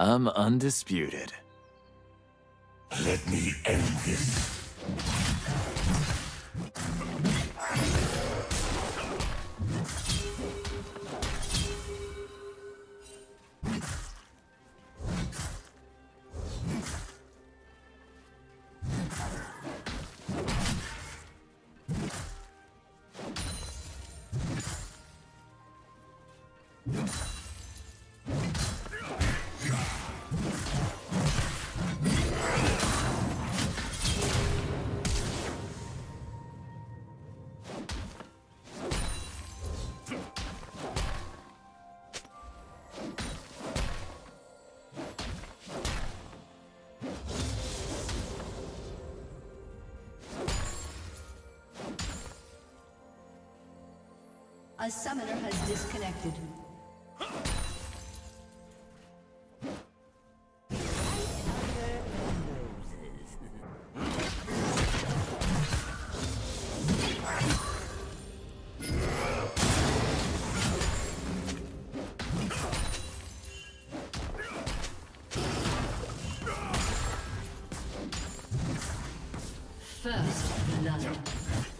I'm undisputed. Let me end this. A summoner has disconnected. First blood.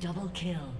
Double kill.